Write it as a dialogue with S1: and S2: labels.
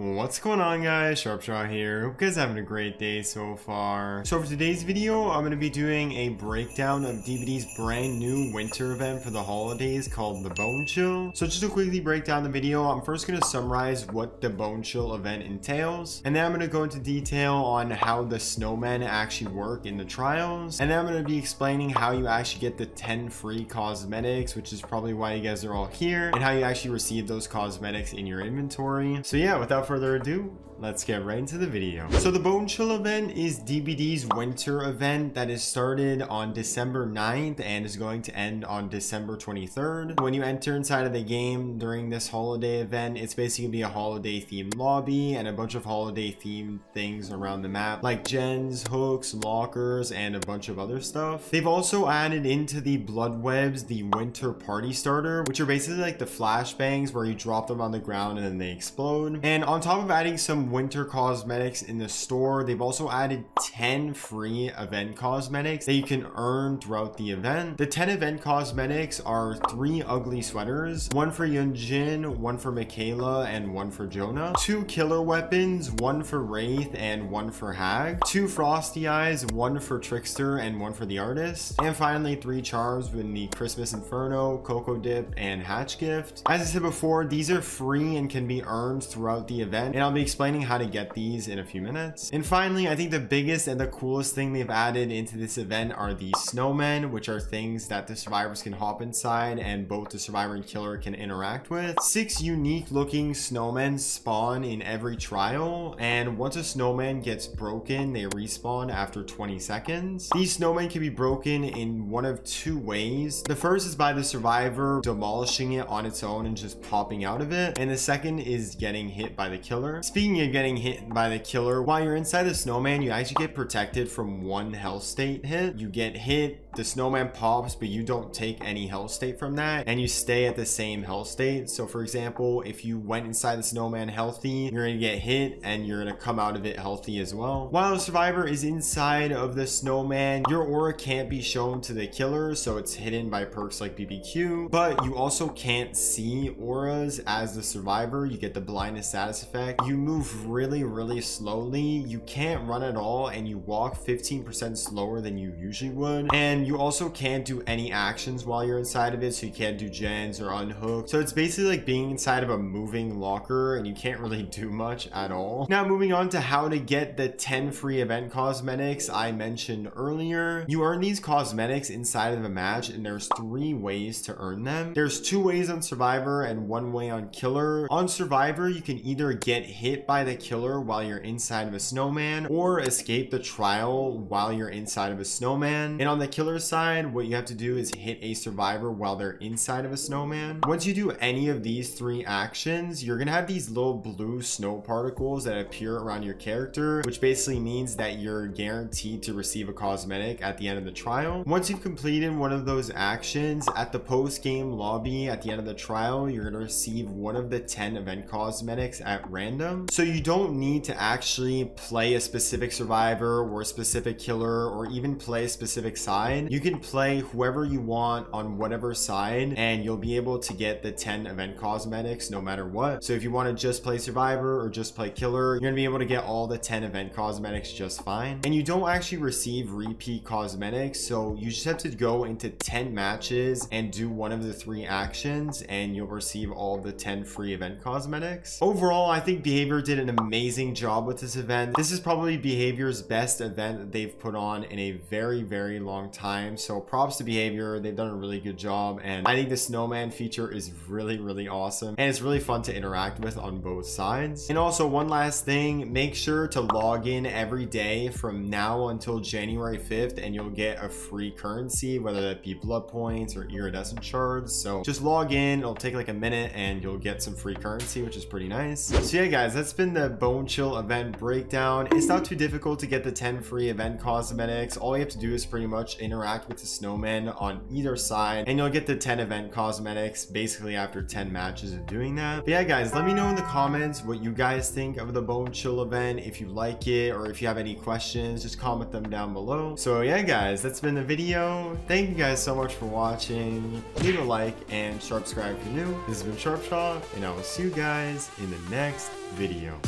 S1: What's going on guys, Sharpshot here. Hope you guys having a great day so far. So for today's video, I'm going to be doing a breakdown of DBD's brand new winter event for the holidays called the Bone Chill. So just to quickly break down the video, I'm first going to summarize what the Bone Chill event entails. And then I'm going to go into detail on how the snowmen actually work in the trials. And then I'm going to be explaining how you actually get the 10 free cosmetics, which is probably why you guys are all here, and how you actually receive those cosmetics in your inventory. So yeah, without further ado, let's get right into the video. So the Bone Chill event is DBD's winter event that is started on December 9th and is going to end on December 23rd. When you enter inside of the game during this holiday event, it's basically be a holiday themed lobby and a bunch of holiday themed things around the map like gens, hooks, lockers, and a bunch of other stuff. They've also added into the blood webs the winter party starter, which are basically like the flashbangs where you drop them on the ground and then they explode. And on top of adding some winter cosmetics in the store, they've also added 10 free event cosmetics that you can earn throughout the event. The 10 event cosmetics are three ugly sweaters, one for Yunjin, one for Mikaela, and one for Jonah. Two killer weapons, one for Wraith and one for Hag. Two frosty eyes, one for Trickster and one for the artist. And finally, three charms with the Christmas Inferno, Cocoa Dip, and Hatch Gift. As I said before, these are free and can be earned throughout the event and I'll be explaining how to get these in a few minutes. And finally, I think the biggest and the coolest thing they've added into this event are the snowmen, which are things that the survivors can hop inside and both the survivor and killer can interact with. Six unique looking snowmen spawn in every trial and once a snowman gets broken, they respawn after 20 seconds. These snowmen can be broken in one of two ways. The first is by the survivor demolishing it on its own and just popping out of it. And the second is getting hit by the killer. Speaking of getting hit by the killer, while you're inside the snowman, you actually get protected from one health state hit. You get hit, the snowman pops, but you don't take any health state from that, and you stay at the same health state. So for example, if you went inside the snowman healthy, you're gonna get hit and you're gonna come out of it healthy as well. While the survivor is inside of the snowman, your aura can't be shown to the killer, so it's hidden by perks like BBQ, but you also can't see auras as the survivor. You get the blindness status effect. You move really, really slowly. You can't run at all, and you walk 15% slower than you usually would. And you also can't do any actions while you're inside of it, so you can't do gens or unhook. So it's basically like being inside of a moving locker, and you can't really do much at all. Now, moving on to how to get the 10 free event cosmetics I mentioned earlier. You earn these cosmetics inside of a match, and there's three ways to earn them. There's two ways on Survivor and one way on Killer. On Survivor, you can either get hit by the killer while you're inside of a snowman or escape the trial while you're inside of a snowman. And on the killer side, what you have to do is hit a survivor while they're inside of a snowman. Once you do any of these three actions, you're gonna have these little blue snow particles that appear around your character, which basically means that you're guaranteed to receive a cosmetic at the end of the trial. Once you've completed one of those actions, at the post-game lobby at the end of the trial, you're gonna receive one of the 10 event cosmetics at random. So you don't need to actually play a specific survivor or a specific killer or even play a specific side. You can play whoever you want on whatever side and you'll be able to get the 10 event cosmetics no matter what. So if you want to just play survivor or just play killer, you're gonna be able to get all the 10 event cosmetics just fine. And you don't actually receive repeat cosmetics. So you just have to go into 10 matches and do one of the three actions and you'll receive all the 10 free event cosmetics. Overall, I think Behavior did an amazing job with this event. This is probably Behavior's best event that they've put on in a very, very long time. So props to Behavior. They've done a really good job. And I think the snowman feature is really, really awesome. And it's really fun to interact with on both sides. And also one last thing, make sure to log in every day from now until January 5th and you'll get a free currency, whether that be blood points or iridescent shards. So just log in, it'll take like a minute and you'll get some free currency, which is pretty nice. So yeah, guys, that's been the Bone Chill event breakdown. It's not too difficult to get the 10 free event cosmetics. All you have to do is pretty much interact with the snowman on either side and you'll get the 10 event cosmetics basically after 10 matches of doing that. But yeah, guys, let me know in the comments what you guys think of the Bone Chill event. If you like it or if you have any questions, just comment them down below. So yeah, guys, that's been the video. Thank you guys so much for watching. Leave a like and subscribe if you're new. This has been Sharpshot, and I will see you guys in the next next video.